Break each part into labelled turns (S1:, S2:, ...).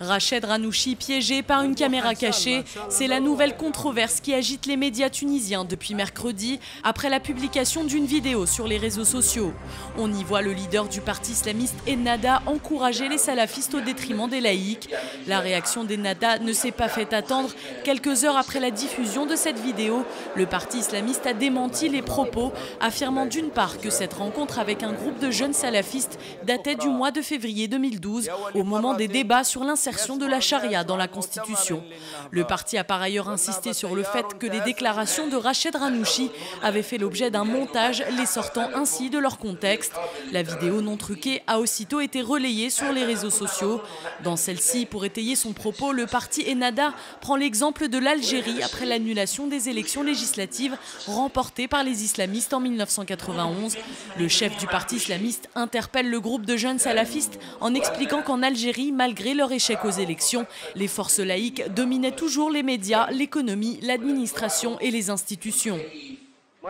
S1: Rached Ranouchi piégé par une caméra cachée, c'est la nouvelle controverse qui agite les médias tunisiens depuis mercredi après la publication d'une vidéo sur les réseaux sociaux. On y voit le leader du parti islamiste Ennada encourager les salafistes au détriment des laïcs. La réaction d'Ennada ne s'est pas fait attendre. Quelques heures après la diffusion de cette vidéo, le parti islamiste a démenti les propos, affirmant d'une part que cette rencontre avec un groupe de jeunes salafistes datait du mois de février 2012, au moment des débats sur l'insécurité de la charia dans la Constitution. Le parti a par ailleurs insisté sur le fait que les déclarations de Rached Ranouchi avaient fait l'objet d'un montage, les sortant ainsi de leur contexte. La vidéo non truquée a aussitôt été relayée sur les réseaux sociaux. Dans celle-ci, pour étayer son propos, le parti Enada prend l'exemple de l'Algérie après l'annulation des élections législatives remportées par les islamistes en 1991. Le chef du parti islamiste interpelle le groupe de jeunes salafistes en expliquant qu'en Algérie, malgré leur échec aux élections, les forces laïques dominaient toujours les médias, l'économie, l'administration et les institutions.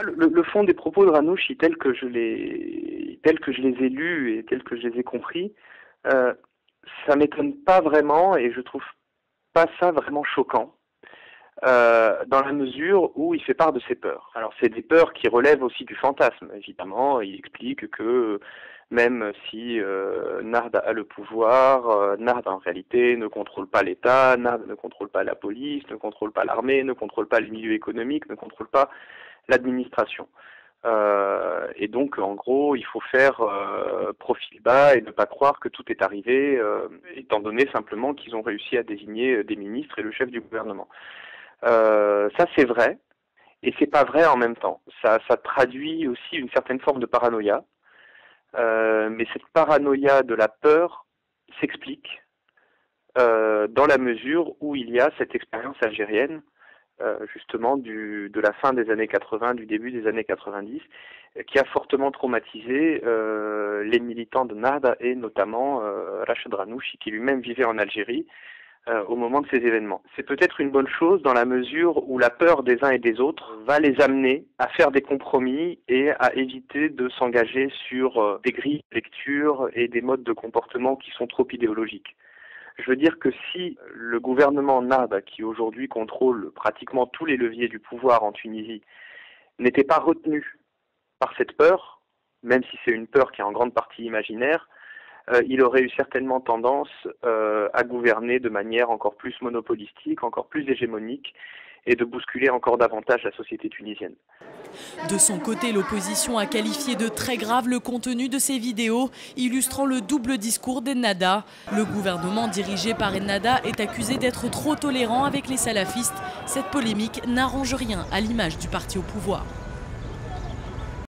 S2: le, fond des propos de Ranouchi, tel que je les, tel que je les ai lus et tel que je les ai compris, euh, ça m'étonne pas vraiment et je trouve pas ça vraiment choquant. Euh, dans la mesure où il fait part de ses peurs. Alors c'est des peurs qui relèvent aussi du fantasme, évidemment. Il explique que même si euh, Nard a le pouvoir, euh, Nard en réalité ne contrôle pas l'État, Nard ne contrôle pas la police, ne contrôle pas l'armée, ne contrôle pas le milieu économique, ne contrôle pas l'administration. Euh, et donc, en gros, il faut faire euh, profil bas et ne pas croire que tout est arrivé, euh, étant donné simplement qu'ils ont réussi à désigner des ministres et le chef du gouvernement. Ça, c'est vrai, et c'est pas vrai en même temps. Ça, ça traduit aussi une certaine forme de paranoïa. Euh, mais cette paranoïa de la peur s'explique euh, dans la mesure où il y a cette expérience algérienne, euh, justement du, de la fin des années 80, du début des années 90, qui a fortement traumatisé les militants de Nada et notamment Rachid Ranouchi, qui lui-même vivait en Algérie euh, au moment de ces événements. C'est peut-être une bonne chose dans la mesure où la peur des uns et des autres va les amener à faire des compromis et à éviter de s'engager sur euh, des grilles de lecture et des modes de comportement qui sont trop idéologiques. Je veux dire que si le gouvernement NAD, qui aujourd'hui contrôle pratiquement tous les leviers du pouvoir en Tunisie, n'était pas retenu par cette peur, même si c'est une peur qui est en grande partie imaginaire, euh, il aurait eu certainement tendance euh, à gouverner de manière encore plus monopolistique, encore plus hégémonique et de bousculer encore davantage la société tunisienne.
S1: De son côté, l'opposition a qualifié de très grave le contenu de ces vidéos, illustrant le double discours d'Ennada. Le gouvernement dirigé par Ennada est accusé d'être trop tolérant avec les salafistes. Cette polémique n'arrange rien à l'image du parti au pouvoir.